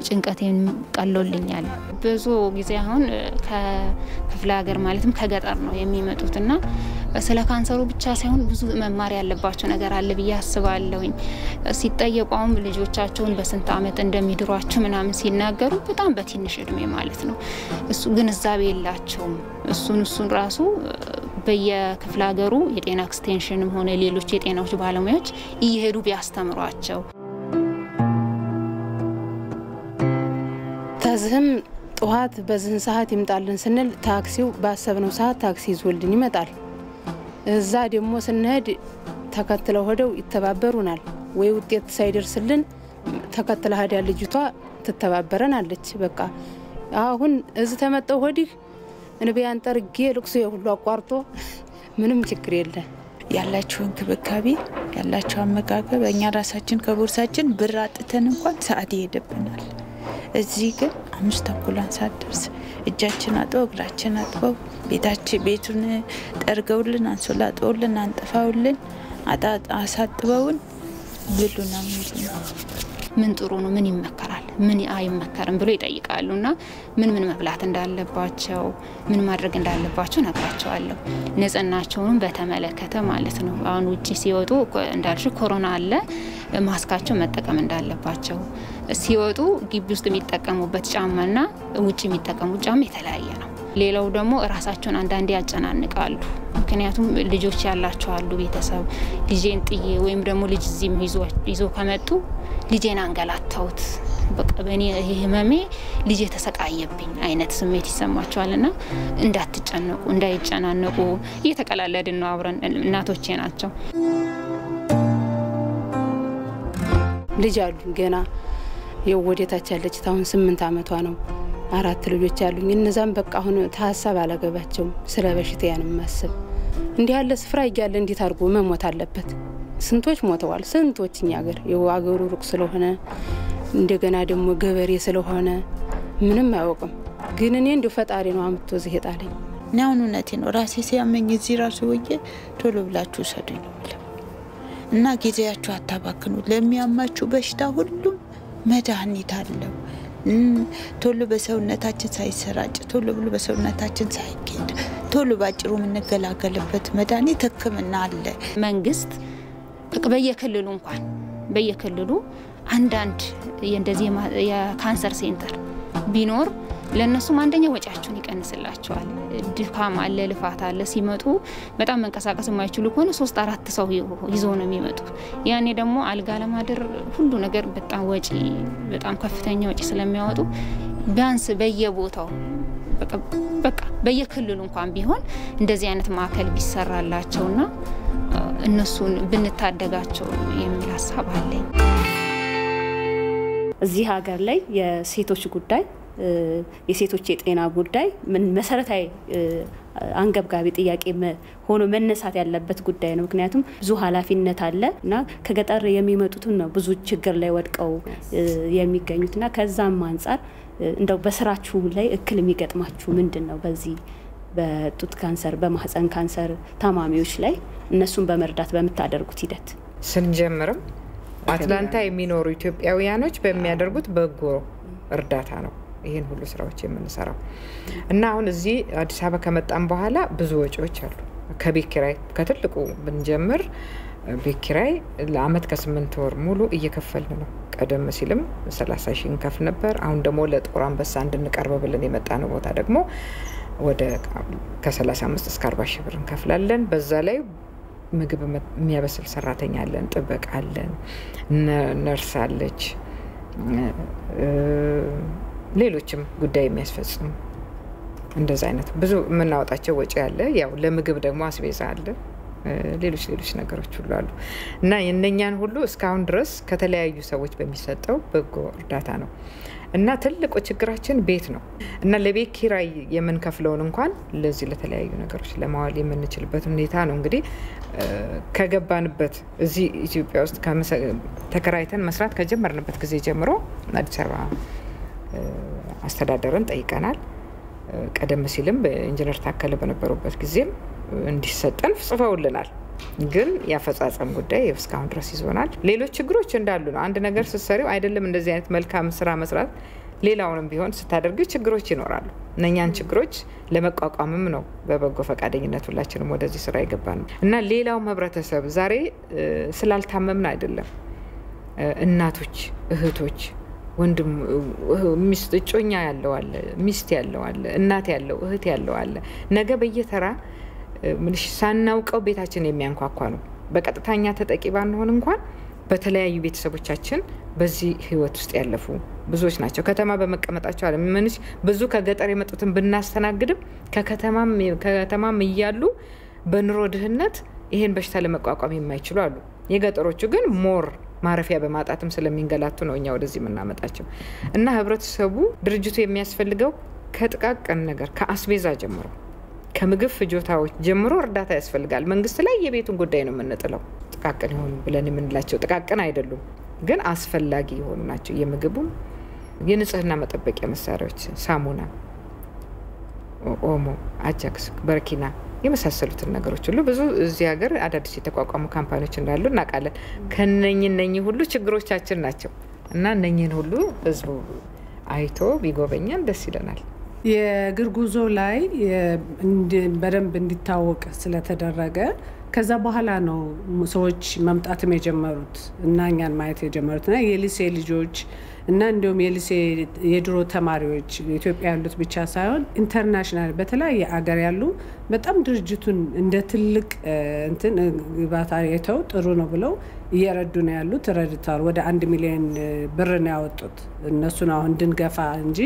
ጭንቀቴን ቀሎልኛል። ብዙ ጊዜ አሁን ከክፍለ ሀገር ማለትም ከገጠር ነው የሚመጡት እና ስለ ካንሰሩ ብቻ ሳይሆን ብዙ መማር ያለባቸው ነገር አለ ብዬ አስባለሁኝ። ሲጠየቁም ልጆቻቸውን በስንት ዓመት እንደሚድሯቸው ምናምን ሲናገሩ በጣም በትንሽ እድሜ ማለት ነው። እሱ ግንዛቤ የላቸውም። እሱን እሱን ራሱ በየክፍለ ሀገሩ የጤና ኤክስቴንሽንም ሆነ ሌሎች የጤናዎች ባለሙያዎች እየሄዱ ቢያስተምሯቸው ከዚህም ጠዋት በዚህን ሰዓት ይምጣልን ስንል ታክሲው ባሰብነው ሰዓት ታክሲ ይዞልን ይመጣል። እዛ ደግሞ ስንሄድ ተከትለው ሄደው ይተባበሩናል። ወይ ውጤት ሳይደርስልን ተከትለ ሄዳ ልጅቷ ትተባበረናለች። በቃ አሁን እዚህ ተመጠው ወዲህ እንቢያን ጠርጌ ልቅሶ የሁሉ አቋርጦ ምንም ችግር የለ። ያላቸው እንክብካቤ ያላቸው አመጋገብ እኛ ራሳችን ከቦርሳችን ብር አጥተን እንኳን ሰዓት ይሄድብናል። እዚህ ግን አምስት ተኩላን ሳትደርስ እጃችን አጥበው እግራችን አጥበው ቤታችን ቤቱን ጠርገውልን አንሶላ አጥበውልን አንጥፋውልን አሳጥበውን ብሉና ምን ጥሩ ነው፣ ምን ይመከራል፣ ምን አይመከርም ብሎ ይጠይቃሉ። እና ምን ምን መብላት እንዳለባቸው፣ ምን ማድረግ እንዳለባቸው ነግራቸዋለሁ። ንጽህናቸውንም በተመለከተ ማለት ነው። አሁን ውጭ ሲወጡ እንዳልሽ ኮሮና አለ፣ ማስካቸው መጠቀም እንዳለባቸው ሲወጡ ግቢ ውስጥ የሚጠቀሙበት ጫማና ውጭ የሚጠቀሙት ጫማ የተለያየ ነው። ሌላው ደግሞ እራሳቸውን አንዳንዴ ያጨናንቃሉ። ምክንያቱም ልጆች ያላቸው አሉ ቤተሰብ ልጄን ጥዬ ወይም ደግሞ ልጅ እዚህም ይዞ ከመጡ ልጄን አንገላታውት በቃ በእኔ ህመሜ ልጅ የተሰቃየብኝ አይነት ስሜት ይሰማቸዋል። እና እንዳትጨነቁ እንዳይጨናነቁ እየተቀላለድን ነው አብረን እናቶቼ ናቸው። ልጅ አሉ ገና የወደታች ያለች አሁን ስምንት አመቷ ነው። አራት ልጆች አሉኝ። እነዛም በቃ አሁን ታሳብ አላገባቸውም። ስለ በሽታ ያን ማስብ እንዲህ ያለ ስፍራ እያለ እንዴት አድርጎ መሞት አለበት? ስንቶች ሞተዋል። ስንቶች እኛ ሀገር አገሩ ሩቅ ስለሆነ እንደገና ደግሞ ገበሬ ስለሆነ ምንም አያውቅም። ግን እኔ እንዲሁ ፈጣሪ ነው አምጥቶ እዚህ የጣለኝ። እኔ አሁን እውነቴ ነው ራሴ ሲያመኝ እዚህ ራሱ ውዬ ቶሎ ብላችሁ ውሰዱኝ ነው እና ጊዜያችሁ አታባክኑ። ለሚያማችሁ በሽታ ሁሉም መድኃኒት አለው። ቶሎ በሰውነታችን ሳይሰራጭ ቶሎ ብሎ በሰውነታችን ሳይኬድ ቶሎ ባጭሩ የምንገላገልበት መድኃኒት ሕክምና አለ። መንግስት በየክልሉ እንኳን በየክልሉ አንዳንድ እንደዚህ የካንሰር ሴንተር ቢኖር ለእነሱም አንደኛ ወጪያቸውን ይቀንስላቸዋል። ድካም አለ፣ ልፋት አለ። ሲመጡ በጣም መንቀሳቀስ የማይችሉ ከሆነ ሶስት አራት ሰው ይዞ ነው የሚመጡ። ያኔ ደግሞ አልጋ ለማደር ሁሉ ነገር በጣም ወጪ በጣም ከፍተኛ ወጪ ስለሚያወጡ ቢያንስ በየቦታው በቃ በየክልሉ እንኳን ቢሆን እንደዚህ አይነት ማዕከል ቢሰራላቸውና እነሱን ብንታደጋቸው የሚል ሀሳብ አለኝ። እዚህ ሀገር ላይ የሴቶች ጉዳይ የሴቶች የጤና ጉዳይ መሰረታዊ አንገብጋቢ ጥያቄ ሆኖ መነሳት ያለበት ጉዳይ ነው። ምክንያቱም ብዙ ኃላፊነት አለ እና ከገጠር የሚመጡትን ነው ብዙ ችግር ላይ ወድቀው የሚገኙት እና ከዛም አንጻር እንደው በስራችሁ ላይ እክል የሚገጥማችሁ ምንድን ነው? በዚህ በጡት ካንሰር፣ በማህፀን ካንሰር ታማሚዎች ላይ እነሱን በመርዳት በምታደርጉት ሂደት ስንጀምርም አትላንታ የሚኖሩ ኢትዮጵያውያኖች በሚያደርጉት በጎ እርዳታ ነው ይህን ሁሉ ስራዎች የምንሰራው እና አሁን እዚህ አዲስ አበባ ከመጣም በኋላ ብዙ ወጪዎች አሉ። ከቤት ኪራይ ከትልቁ ብንጀምር ቤት ኪራይ ለአመት ከስምንት ወር ሙሉ እየከፈልን ነው። ቀደም ሲልም ሰላሳ ሺህ እንከፍል ነበር። አሁን ደግሞ ለጥቁር አንበሳ እንድንቀርብ ብለን የመጣነው ቦታ ደግሞ ወደ ከ35 እስከ 40 ሺህ ብር እንከፍላለን። በዛ ላይ ምግብ የሚያበስል ሰራተኛ አለን፣ ጥበቃ አለን፣ ነርስ አለች፣ ሌሎችም ጉዳይ የሚያስፈጽሙ እንደዚ አይነት ብዙ የምናወጣቸው ወጪ አለ። ያው ለምግብ ደግሞ አስቤዛ አለ፣ ሌሎች ሌሎች ነገሮች ሁሉ አሉ። እና የእነኛን ሁሉ እስካሁን ድረስ ከተለያዩ ሰዎች በሚሰጠው በጎ እርዳታ ነው እና ትልቁ ችግራችን ቤት ነው እና ለቤት ኪራይ የምንከፍለውን እንኳን ለዚህ ለተለያዩ ነገሮች ለማዋል የምንችልበት ሁኔታ ነው። እንግዲህ ከገባንበት እዚህ ኢትዮጵያ ውስጥ ተከራይተን መስራት ከጀመርንበት ጊዜ ጀምሮ አዲስ አበባ አስተዳደርን ጠይቀናል። ቀደም ሲልም በኢንጂነር ታከለ በነበሩበት ጊዜም እንዲሰጠን ጽፈውልናል። ግን የአፈጻጸም ጉዳይ እስካሁን ድረስ ይዞናል። ሌሎች ችግሮች እንዳሉ ነው። አንድ ነገር ስትሰሪው አይደለም እንደዚህ አይነት መልካም ስራ መስራት ሌላውንም ቢሆን ስታደርጊ ችግሮች ይኖራሉ። እነኛን ችግሮች ለመቋቋምም ነው በበጎ ፈቃደኝነት ሁላችንም ወደዚህ ስራ የገባ ነው እና ሌላውም ህብረተሰብ ዛሬ ስላልታመምን አይደለም እናቶች፣ እህቶች፣ ወንድም እጮኛ ያለው አለ፣ ሚስት ያለው አለ፣ እናት ያለው እህት ያለው አለ። ነገ በየተራ ምንሽ ሳናውቀው ቤታችን የሚያንኳኳ ነው። በቀጥታኛ ተጠቂ ባንሆን እንኳን በተለያዩ ቤተሰቦቻችን በዚህ ህይወት ውስጥ ያለፉ ብዙዎች ናቸው። ከተማ በመቀመጣቸው አለ ምንሽ ብዙ ከገጠር የመጡትን ብናስተናግድም ከከተማም እያሉ በኑሮ ድህነት ይሄን በሽታ ለመቋቋም የማይችሉ አሉ። የገጠሮቹ ግን more ማረፊያ በማጣትም ስለሚንገላቱ ነው እኛ ወደዚህ የምናመጣቸው እና ህብረተሰቡ ድርጅቱ የሚያስፈልገው ከጥቃቅን ነገር ከአስቤዛ ጀምሮ ከምግብ ፍጆታዎች ጀምሮ እርዳታ ያስፈልጋል። መንግስት ላይ የቤቱን ጉዳይ ነው የምንጥለው። ጥቃቅን የሆኑ ብለን የምንላቸው ጥቃቅን አይደሉም፣ ግን አስፈላጊ የሆኑ ናቸው። የምግቡም የንጽህና መጠበቂያ መሳሪያዎች፣ ሳሙና፣ ኦሞ፣ አጃክስ፣ በረኪና የመሳሰሉትን ነገሮች ሁሉ ብዙ እዚህ ሀገር አዳዲስ የተቋቋሙ ካምፓኒዎች እንዳሉ እናውቃለን። እነኝ እነኚህ ሁሉ ችግሮቻችን ናቸው እና እነኚህን ሁሉ ህዝቡ አይቶ ቢጎበኛን ደስ ይለናል። የእግር ጉዞ ላይ በደንብ እንዲታወቅ ስለተደረገ ከዛ በኋላ ነው ሰዎች መምጣትም የጀመሩት እና እኛን ማየት የጀመሩት። እና የሊሴ ልጆች እና እንዲሁም የሊሴ የድሮ ተማሪዎች ኢትዮጵያ ያሉት ብቻ ሳይሆን international በተለያየ አገር ያሉ በጣም ድርጅቱን እንደ ትልቅ እንትን ግባት አይተው ጥሩ ነው ብለው እየረዱ ነው ያሉት። ረድተዋል። ወደ አንድ ሚሊዮን ብር ነው ያወጡት። እነሱን አሁን እንድንገፋ እንጂ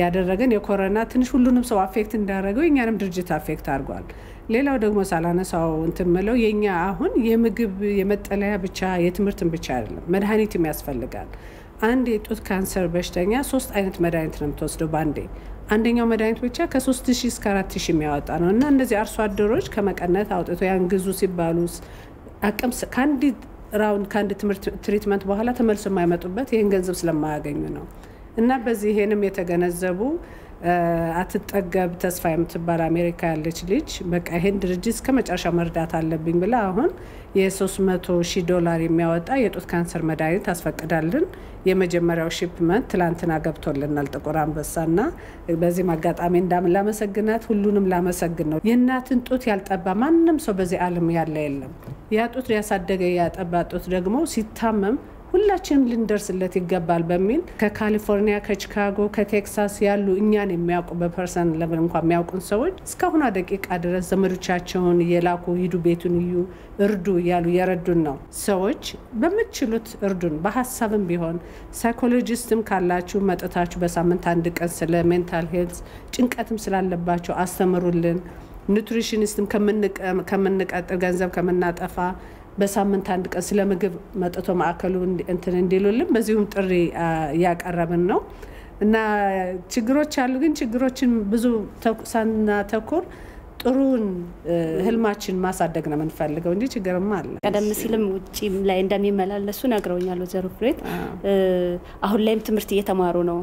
ያደረገን የኮረና ትንሽ ሁሉንም ሰው affect እንዳደረገው የእኛንም ድርጅት affect አድርጓል። ሌላው ደግሞ ሳላነሳው እንትን ምለው የኛ አሁን የምግብ የመጠለያ ብቻ የትምህርትን ብቻ አይደለም፣ መድኃኒትም ያስፈልጋል። አንድ የጡት ካንሰር በሽተኛ ሶስት አይነት መድኃኒት ነው የምትወስደው በአንዴ። አንደኛው መድኃኒት ብቻ ከሶስት ሺህ እስከ አራት ሺህ የሚያወጣ ነው እና እነዚህ አርሶ አደሮች ከመቀነት አውጥቶ ያን ሲባሉ አቅም ከአንድ round ከአንድ ትምህርት treatment በኋላ ተመልሶ የማይመጡበት ይህን ገንዘብ ስለማያገኙ ነው እና በዚህ ይሄንም የተገነዘቡ አትጠገብ ተስፋ የምትባል አሜሪካ ያለች ልጅ በቃ ይሄን ድርጅት እስከ መጨረሻ መርዳት አለብኝ ብላ አሁን የ300 ሺህ ዶላር የሚያወጣ የጡት ካንሰር መድኃኒት አስፈቅዳልን። የመጀመሪያው shipment ትላንትና ገብቶልናል ጥቁር አንበሳና በዚህም አጋጣሚ እንዳምን ላመሰግናት ሁሉንም ላመሰግን ነው። የእናትን ጡት ያልጠባ ማንም ሰው በዚህ ዓለም ያለ የለም። ያ ጡት ያሳደገ ያጠባ ጡት ደግሞ ሲታመም ሁላችንም ልንደርስለት ይገባል በሚል ከካሊፎርኒያ፣ ከቺካጎ፣ ከቴክሳስ ያሉ እኛን የሚያውቁ በ person ለምን እንኳ የሚያውቁን ሰዎች እስካሁኗ ደቂቃ ድረስ ዘመዶቻቸውን እየላኩ ሂዱ፣ ቤቱን እዩ፣ እርዱ እያሉ እየረዱን ነው። ሰዎች በምትችሉት እርዱን። በሀሳብም ቢሆን psychologist ም ካላችሁ መጥታችሁ በሳምንት አንድ ቀን ስለ mental health ጭንቀትም ስላለባቸው አስተምሩልን። nutritionist ም ከምንቀጥር ገንዘብ ከምናጠፋ በሳምንት አንድ ቀን ስለ ምግብ መጥቶ ማዕከሉ እንትን እንዲሉልን በዚሁም ጥሪ እያቀረብን ነው እና ችግሮች አሉ። ግን ችግሮችን ብዙ ሳናተኩር ጥሩን ህልማችን ማሳደግ ነው የምንፈልገው እንጂ ችግርማ አለ። ቀደም ሲልም ውጭ ላይ እንደሚመላለሱ ነግረውኛል ወይዘሮ ፍሬት። አሁን ላይም ትምህርት እየተማሩ ነው።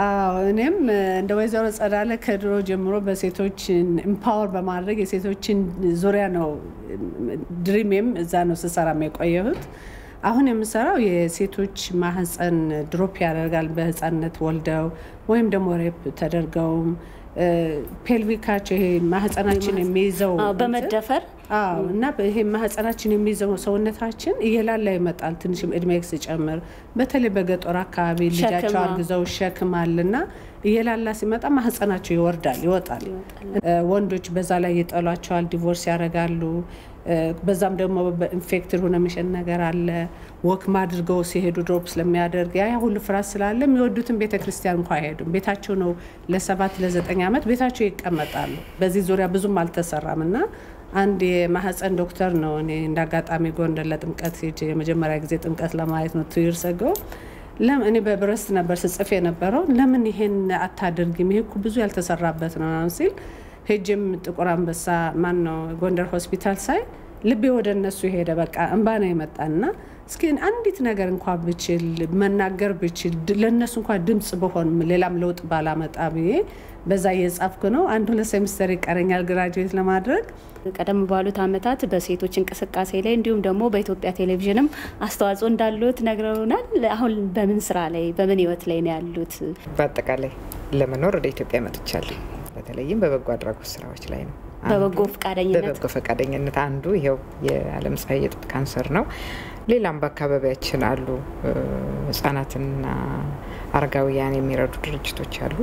አዎ እኔም እንደ ወይዘሮ ጸዳለ ከድሮ ጀምሮ በሴቶች empower በማድረግ የሴቶችን ዙሪያ ነው dream ኤም እዛ ነው ስሰራም የቆየሁት። አሁን የምሰራው የሴቶች ማህፀን drop ያደርጋል በህፃንነት ወልደው ወይም ደግሞ rape ተደርገውም pelvic ኣቸው ይሄ ማህፀናችን የሚይዘው በመደፈር አዎ እና ይሄ ማህፀናችን የሚይዘው ሰውነታችን እየላላ ይመጣል። ትንሽም እድሜ ሲጨምር በተለይ በገጠር አካባቢ ልጃቸው አርግዘው ሸክም አለና እየላላ ሲመጣ ማህፀናቸው ይወርዳል፣ ይወጣል። ወንዶች በዛ ላይ ይጠሏቸዋል፣ divorce ያደርጋሉ። በዛም ደግሞ በ infected ሆነ የሚሸን ነገር አለ። walk ም አድርገው ሲሄዱ drop ስለሚያደርግ ያ ሁሉ ፍርሃት ስላለ የሚወዱትን ቤተ ክርስቲያን እንኳ አይሄዱም። ቤታቸው ነው ለሰባት ለዘጠኝ ዓመት ቤታቸው ይቀመጣሉ። በዚህ ዙሪያ ብዙም አልተሰራም እና አንድ የማህፀን ዶክተር ነው እኔ እንደ ጎንደር ለጥምቀት ሄጄ የመጀመሪያ ጊዜ ጥምቀት ለማየት ነው two years ago እኔ በ breast ነበር ስጽፍ የነበረው ለምን ይሄን አታደርጊም? ይሄ እኮ ብዙ ያልተሰራበት ነው ሲል ሄጅም ጥቁር አንበሳ ማን ነው ጎንደር ሆስፒታል ሳይ ልቤ ወደ እነሱ ሄደ። በቃ እንባ ነው የመጣና እስኪ አንዲት ነገር እንኳ ብችል መናገር ብችል ለእነሱ እንኳ ድምፅ በሆን ሌላም ለውጥ ባላመጣ ብዬ በዛ እየጻፍኩ ነው። አንድ ሁለት ሴሚስተር ይቀረኛል graduate ለማድረግ። ቀደም ባሉት ዓመታት በሴቶች እንቅስቃሴ ላይ እንዲሁም ደግሞ በኢትዮጵያ ቴሌቪዥንም አስተዋጽኦ እንዳሉት ነግረውናል። አሁን በምን ስራ ላይ በምን ህይወት ላይ ነው ያሉት? በአጠቃላይ ለመኖር ወደ ኢትዮጵያ መጥቻለሁ። በተለይም በበጎ አድራጎት ስራዎች ላይ ነው። በበጎ ፈቃደኝነት በበጎ ፈቃደኝነት አንዱ ይኸው የዓለም ፀሐይ የጡት ካንሰር ነው። ሌላም በአካባቢያችን አሉ ህጻናትና አረጋውያን የሚረዱ ድርጅቶች አሉ።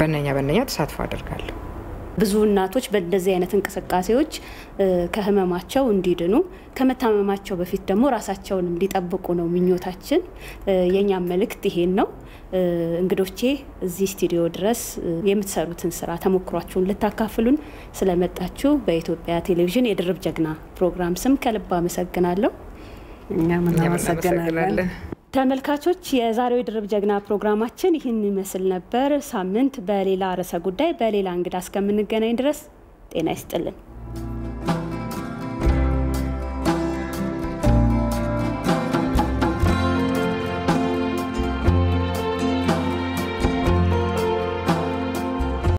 በነኛ በነኛ ተሳትፎ አደርጋለሁ። ብዙ እናቶች በእንደዚህ አይነት እንቅስቃሴዎች ከህመማቸው እንዲድኑ ከመታመማቸው በፊት ደግሞ ራሳቸውን እንዲጠብቁ ነው ምኞታችን። የእኛም መልእክት ይሄን ነው። እንግዶቼ እዚህ ስቱዲዮ ድረስ የምትሰሩትን ስራ ተሞክሯችሁን ልታካፍሉን ስለመጣችሁ በኢትዮጵያ ቴሌቪዥን የድርብ ጀግና ፕሮግራም ስም ከልብ አመሰግናለሁ። እኛም እናመሰግናለን። ተመልካቾች የዛሬው የድርብ ጀግና ፕሮግራማችን ይህን ይመስል ነበር። ሳምንት በሌላ ርዕሰ ጉዳይ በሌላ እንግዳ እስከምንገናኝ ድረስ ጤና ይስጥልን።